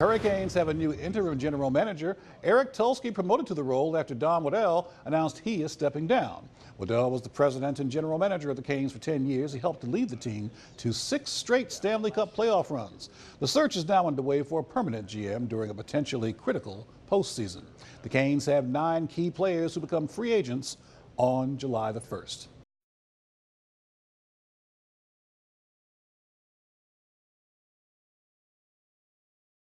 Hurricanes have a new interim general manager. Eric Tulsky promoted to the role after Don Waddell announced he is stepping down. Waddell was the president and general manager of the Canes for 10 years. He helped to lead the team to six straight Stanley Cup playoff runs. The search is now underway for a permanent GM during a potentially critical postseason. The Canes have nine key players who become free agents on July the 1st.